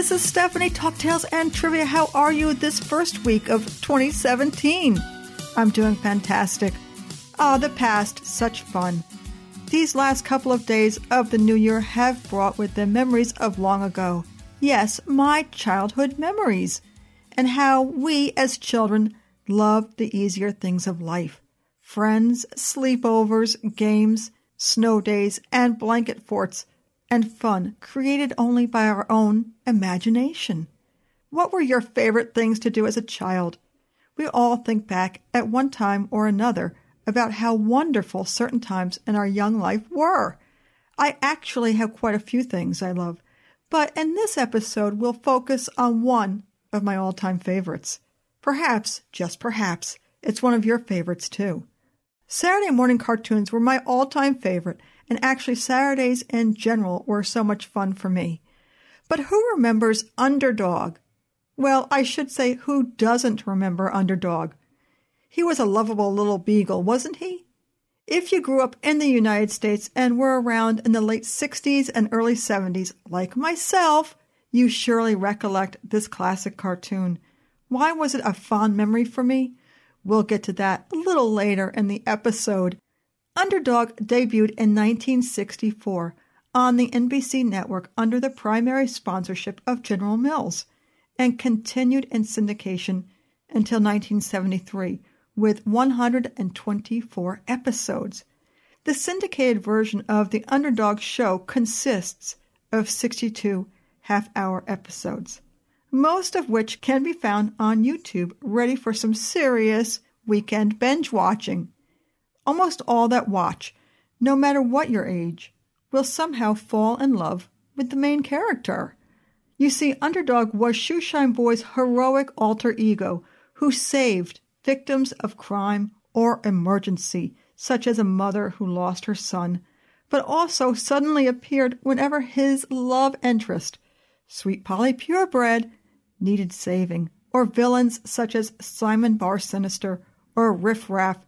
this is Stephanie Talk Tales and Trivia. How are you this first week of 2017? I'm doing fantastic. Ah, the past, such fun. These last couple of days of the new year have brought with them memories of long ago. Yes, my childhood memories. And how we as children loved the easier things of life friends, sleepovers, games, snow days, and blanket forts and fun created only by our own imagination. What were your favorite things to do as a child? We all think back at one time or another about how wonderful certain times in our young life were. I actually have quite a few things I love, but in this episode we'll focus on one of my all time favorites. Perhaps, just perhaps, it's one of your favorites too. Saturday morning cartoons were my all time favorite, and actually Saturdays in general were so much fun for me. But who remembers Underdog? Well, I should say, who doesn't remember Underdog? He was a lovable little beagle, wasn't he? If you grew up in the United States and were around in the late 60s and early 70s, like myself, you surely recollect this classic cartoon. Why was it a fond memory for me? We'll get to that a little later in the episode. Underdog debuted in 1964 on the NBC network under the primary sponsorship of General Mills and continued in syndication until 1973 with 124 episodes. The syndicated version of the Underdog show consists of 62 half hour episodes, most of which can be found on YouTube, ready for some serious weekend binge watching. Almost all that watch, no matter what your age, will somehow fall in love with the main character. You see, Underdog was Shoeshine Boy's heroic alter ego who saved victims of crime or emergency, such as a mother who lost her son, but also suddenly appeared whenever his love interest, Sweet Polly Purebred, needed saving, or villains such as Simon Bar Sinister or Riff Raff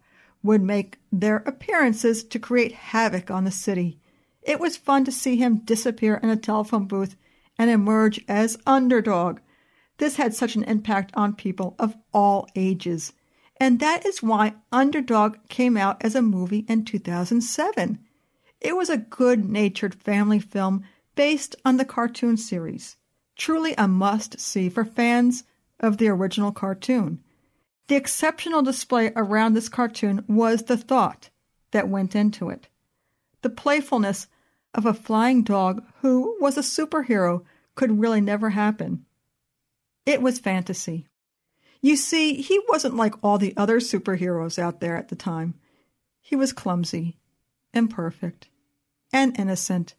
would make their appearances to create havoc on the city. It was fun to see him disappear in a telephone booth and emerge as underdog. This had such an impact on people of all ages. And that is why Underdog came out as a movie in 2007. It was a good natured family film based on the cartoon series. Truly a must see for fans of the original cartoon. The exceptional display around this cartoon was the thought that went into it. The playfulness of a flying dog who was a superhero could really never happen. It was fantasy. You see, he wasn't like all the other superheroes out there at the time. He was clumsy, imperfect, and innocent,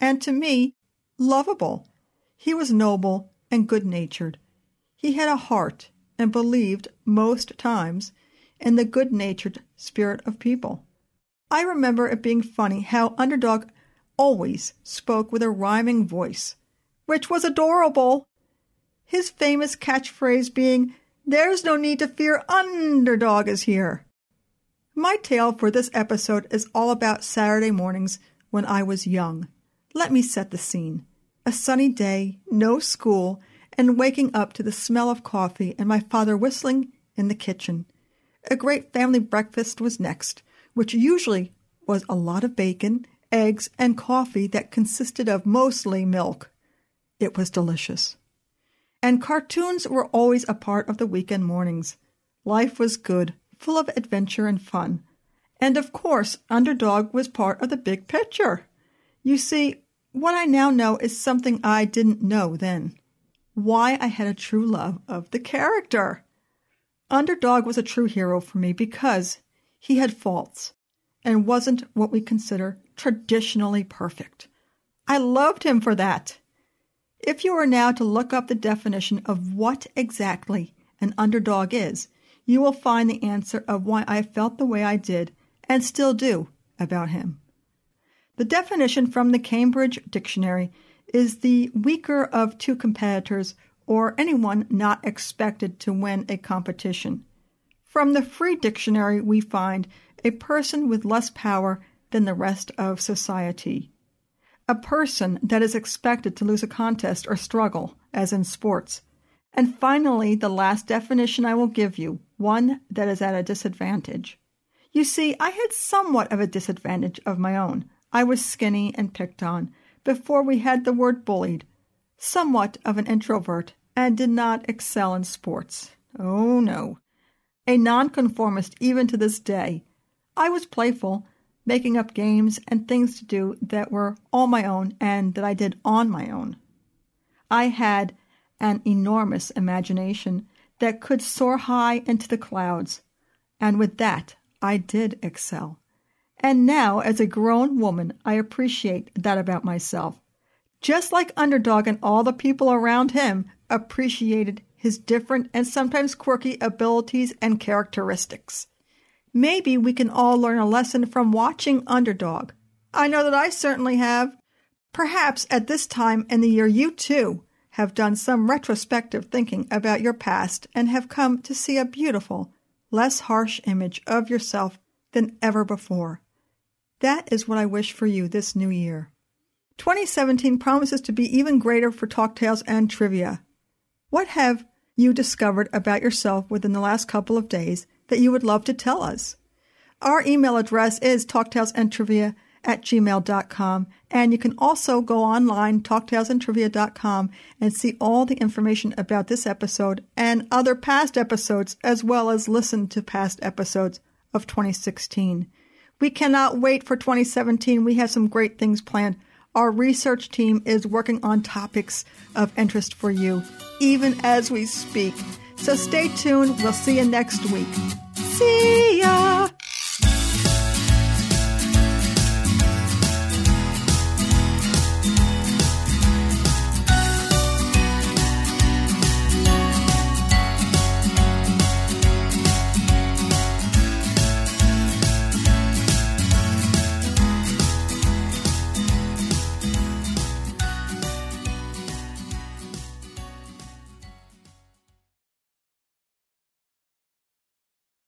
and to me, lovable. He was noble and good natured. He had a heart and believed, most times, in the good natured spirit of people. I remember it being funny how Underdog always spoke with a rhyming voice, which was adorable. His famous catchphrase being, There's no need to fear, Underdog is here. My tale for this episode is all about Saturday mornings when I was young. Let me set the scene. A sunny day, no school, and waking up to the smell of coffee and my father whistling in the kitchen. A great family breakfast was next, which usually was a lot of bacon, eggs, and coffee that consisted of mostly milk. It was delicious. And cartoons were always a part of the weekend mornings. Life was good, full of adventure and fun. And of course, Underdog was part of the big picture. You see, what I now know is something I didn't know then why I had a true love of the character. Underdog was a true hero for me because he had faults and wasn't what we consider traditionally perfect. I loved him for that. If you were now to look up the definition of what exactly an underdog is, you will find the answer of why I felt the way I did and still do about him. The definition from the Cambridge Dictionary is the weaker of two competitors or anyone not expected to win a competition. From the Free Dictionary, we find a person with less power than the rest of society. a person that is expected to lose a contest or struggle, as in sports. And finally, the last definition I will give you, one that is at a disadvantage. You see, I had somewhat of a disadvantage of my own. I was skinny and picked on before we had the word bullied, somewhat of an introvert, and did not excel in sports. Oh no. A nonconformist even to this day. I was playful, making up games and things to do that were all my own and that I did on my own. I had an enormous imagination that could soar high into the clouds, and with that I did excel. And now, as a grown woman, I appreciate that about myself. Just like Underdog and all the people around him appreciated his different and sometimes quirky abilities and characteristics. Maybe we can all learn a lesson from watching Underdog. I know that I certainly have. Perhaps at this time in the year you too have done some retrospective thinking about your past and have come to see a beautiful, less harsh image of yourself than ever before. That is what I wish for you this new year. 2017 promises to be even greater for Talk Tales and Trivia. What have you discovered about yourself within the last couple of days that you would love to tell us. Our email address is talktalesandtrivia at gmail.com. And you can also go online, talktalesandtrivia.com, and see all the information about this episode and other past episodes, as well as listen to past episodes of 2016. We cannot wait for 2017. We have some great things planned. Our research team is working on topics of interest for you, even as we speak. So stay tuned. We'll see you next week. See ya!